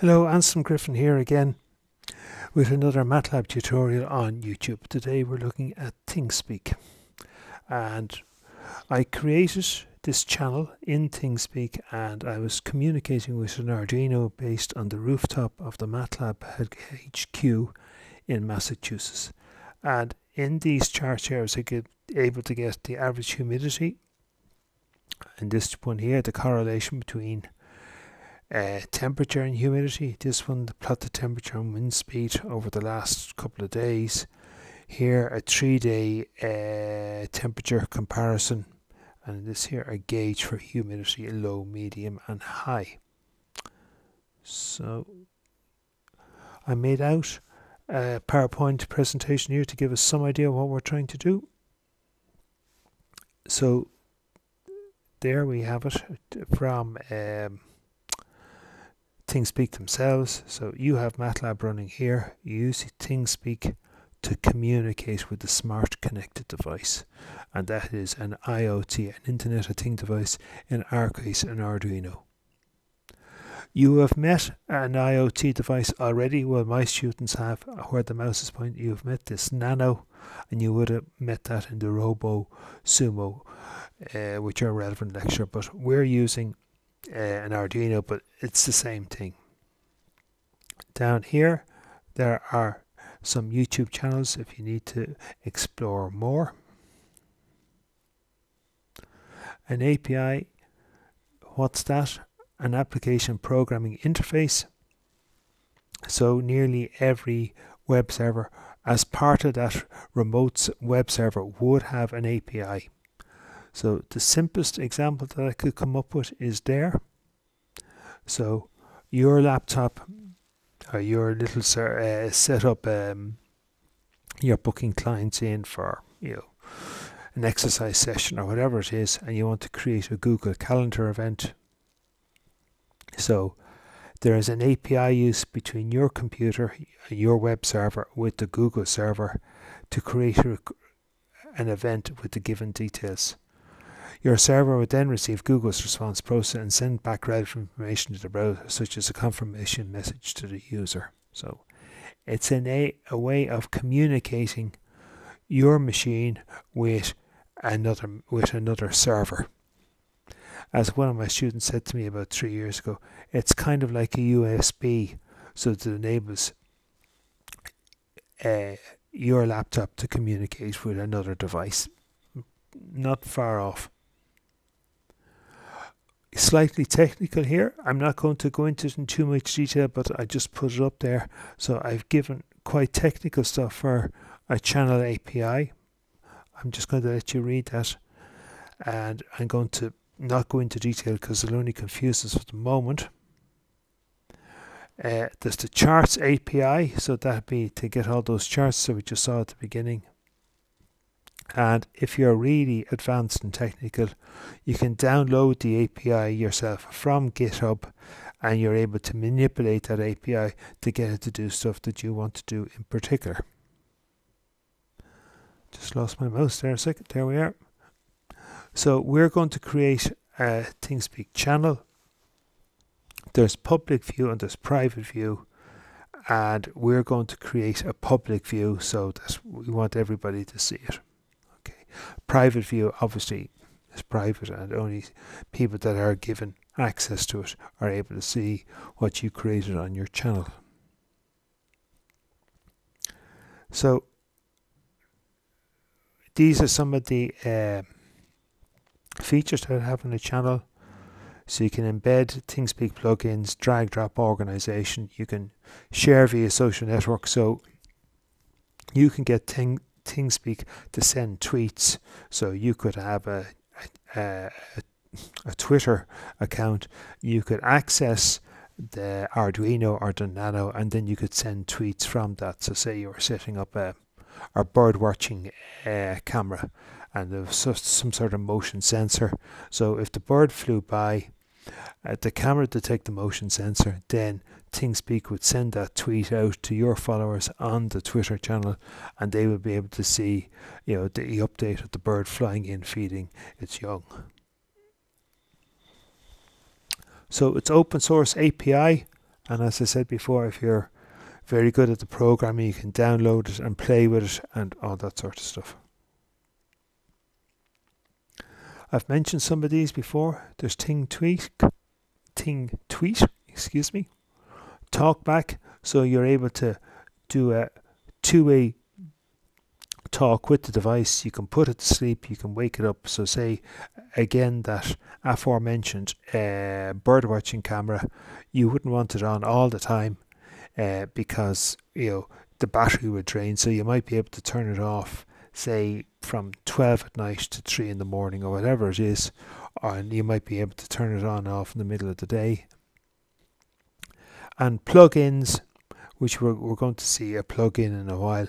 Hello, Anselm Griffin here again with another MATLAB tutorial on YouTube. Today we're looking at ThingSpeak and I created this channel in ThingSpeak and I was communicating with an Arduino based on the rooftop of the MATLAB HQ in Massachusetts and in these charts here I was able to get the average humidity and this one here the correlation between uh, temperature and humidity. This one, the plot the temperature and wind speed over the last couple of days. Here, a three-day uh, temperature comparison, and this here a gauge for humidity, low, medium, and high. So, I made out a PowerPoint presentation here to give us some idea of what we're trying to do. So, there we have it from. Um, ThingSpeak themselves. So you have MATLAB running here. You use ThingSpeak to communicate with the smart connected device. And that is an IoT, an Internet of Things device, in our case, an Arduino. You have met an IoT device already. Well, my students have, where the mouse is pointing, you've met this Nano, and you would have met that in the Robo Sumo, uh, which are relevant lecture. But we're using uh, an Arduino, but it's the same thing. Down here, there are some YouTube channels if you need to explore more. An API, what's that? An application programming interface. So nearly every web server, as part of that remote web server, would have an API. So the simplest example that I could come up with is there. So your laptop or your little uh, setup, um, you're booking clients in for you know an exercise session or whatever it is, and you want to create a Google Calendar event. So there is an API use between your computer, your web server, with the Google server to create a, an event with the given details. Your server would then receive Google's response process and send back relevant information to the browser, such as a confirmation message to the user. So it's an a, a way of communicating your machine with another with another server. As one of my students said to me about three years ago, it's kind of like a USB, so it enables uh, your laptop to communicate with another device. Not far off slightly technical here. I'm not going to go into it in too much detail, but I just put it up there. So I've given quite technical stuff for a channel API. I'm just going to let you read that. And I'm going to not go into detail because it'll only confuse us for the moment. Uh, there's the charts API, so that'd be to get all those charts that we just saw at the beginning. And if you're really advanced and technical, you can download the API yourself from GitHub and you're able to manipulate that API to get it to do stuff that you want to do in particular. Just lost my mouse there a second. There we are. So we're going to create a ThingSpeak channel. There's public view and there's private view. And we're going to create a public view so that we want everybody to see it. Private view obviously is private and only people that are given access to it are able to see what you created on your channel. So these are some of the uh, features that I have on the channel. So you can embed ThingSpeak plugins, drag drop organization. You can share via social network. So you can get thing, ThingSpeak to send tweets. So you could have a, a, a, Twitter account. You could access the Arduino or the Nano, and then you could send tweets from that. So say you were setting up a, a bird watching uh, camera, and there was some sort of motion sensor. So if the bird flew by, uh, the camera detect the motion sensor, then ThingSpeak would send that tweet out to your followers on the Twitter channel, and they would be able to see, you know, the update of the bird flying in feeding its young. So it's open source API, And as I said before, if you're very good at the programming, you can download it and play with it and all that sort of stuff. I've mentioned some of these before. There's Ting Tweet, Ting Tweet, excuse me, Talkback, so you're able to do a two-way talk with the device. You can put it to sleep, you can wake it up. So say again that aforementioned uh, bird watching camera, you wouldn't want it on all the time uh, because you know the battery would drain. So you might be able to turn it off, say from 12 at night to 3 in the morning or whatever it is, and you might be able to turn it on and off in the middle of the day. And plugins, which we're, we're going to see a plug-in in a while,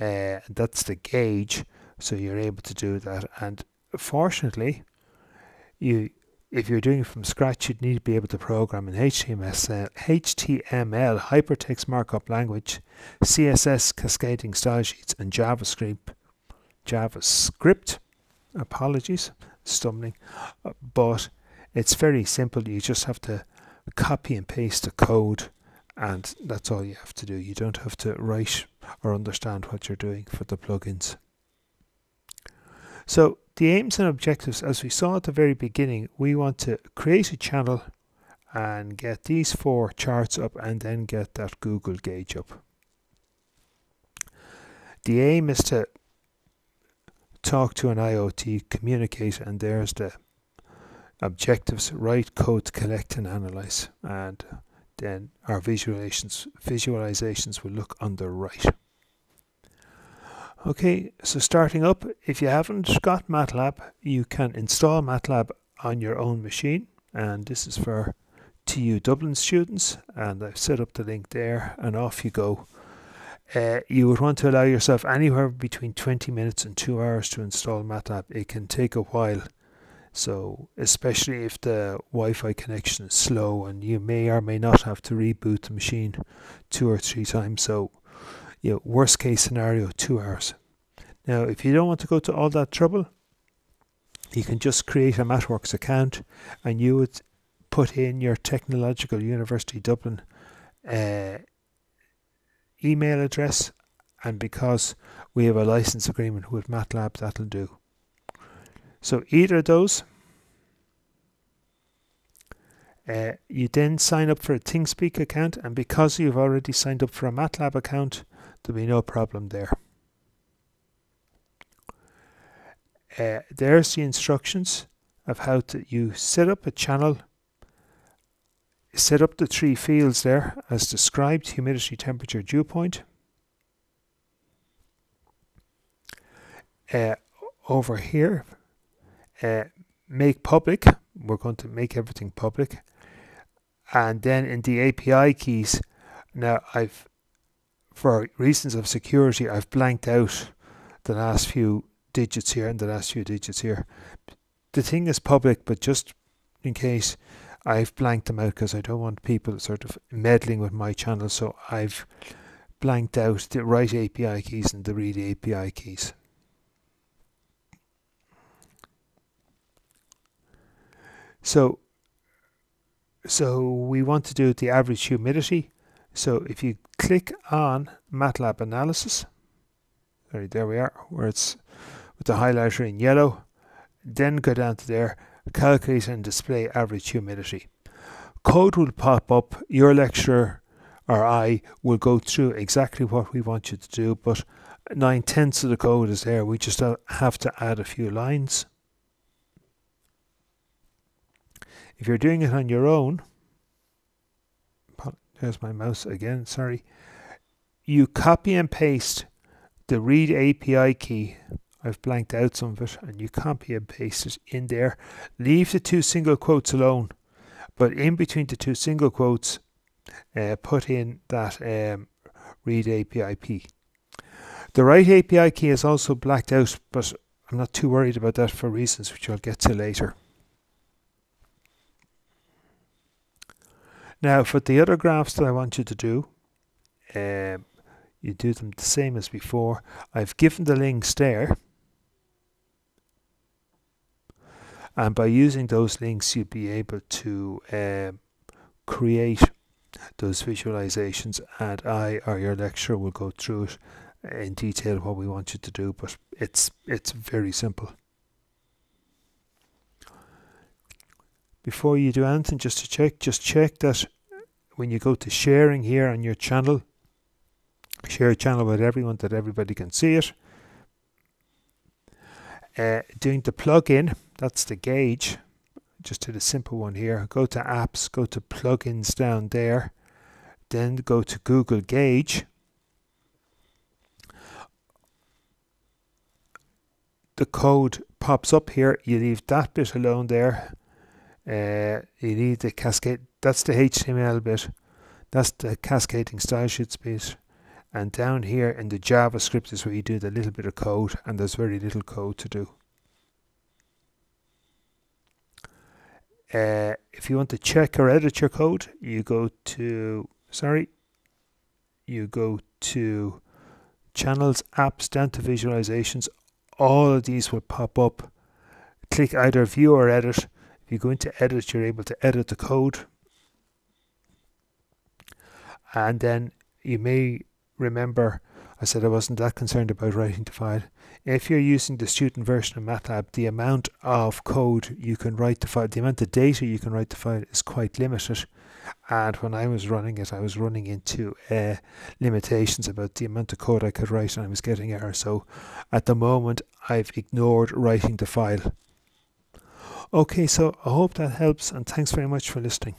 uh, that's the gauge, so you're able to do that. And fortunately, you if you're doing it from scratch, you'd need to be able to program in HTML, HTML hypertext markup language, CSS cascading style sheets, and JavaScript. JavaScript, apologies, stumbling, but it's very simple. You just have to copy and paste the code, and that's all you have to do. You don't have to write or understand what you're doing for the plugins. So the aims and objectives, as we saw at the very beginning, we want to create a channel and get these four charts up and then get that Google gauge up. The aim is to talk to an IoT, communicate, and there's the objectives, write code collect and analyze. And then our visualizations, visualizations will look on the right. Okay, so starting up, if you haven't got MATLAB, you can install MATLAB on your own machine. And this is for TU Dublin students. And I've set up the link there and off you go. Uh, you would want to allow yourself anywhere between 20 minutes and 2 hours to install MATLAB. It can take a while. So, especially if the Wi Fi connection is slow and you may or may not have to reboot the machine two or three times. So, you know, worst case scenario, two hours. Now, if you don't want to go to all that trouble, you can just create a MathWorks account and you would put in your Technological University Dublin uh, email address. And because we have a license agreement with MATLAB, that'll do. So either of those, uh, you then sign up for a ThingSpeak account, and because you've already signed up for a MATLAB account, there'll be no problem there. Uh, there's the instructions of how to you set up a channel set up the three fields there as described humidity temperature dew point. Uh, over here uh, make public. We're going to make everything public. And then in the API keys now I've for reasons of security, I've blanked out the last few digits here and the last few digits here. The thing is public, but just in case I've blanked them out because I don't want people sort of meddling with my channel. So I've blanked out the write API keys and the read API keys. So, so we want to do the average humidity so if you click on MATLAB analysis, there we are, where it's with the highlighter in yellow, then go down to there, calculate and display average humidity. Code will pop up, your lecturer or I will go through exactly what we want you to do, but nine tenths of the code is there. We just have to add a few lines. If you're doing it on your own, there's my mouse again, sorry. You copy and paste the read API key. I've blanked out some of it and you copy and paste it in there. Leave the two single quotes alone, but in between the two single quotes, uh, put in that um, read API key. The write API key is also blacked out, but I'm not too worried about that for reasons which I'll get to later. Now, for the other graphs that I want you to do, um, you do them the same as before. I've given the links there. And by using those links, you'll be able to um, create those visualizations and I or your lecturer will go through it in detail what we want you to do but it's it's very simple. Before you do anything just to check just check that when you go to sharing here on your channel share a channel with everyone that everybody can see it uh, doing the plugin that's the gauge. Just to the simple one here. Go to apps go to plugins down there then go to Google Gauge. The code pops up here. You leave that bit alone there. Uh, you need the cascade that's the HTML bit. That's the cascading style sheets bit and down here in the JavaScript is where you do the little bit of code and there's very little code to do Uh, if you want to check or edit your code, you go to, sorry, you go to channels, apps, down to visualizations. All of these will pop up. Click either view or edit. If you go into edit, you're able to edit the code. And then you may remember I said I wasn't that concerned about writing to file. If you're using the student version of MATLAB, the amount of code you can write to file, the amount of data you can write to file is quite limited. And when I was running it, I was running into uh, limitations about the amount of code I could write and I was getting errors. So at the moment, I've ignored writing the file. Okay, so I hope that helps and thanks very much for listening.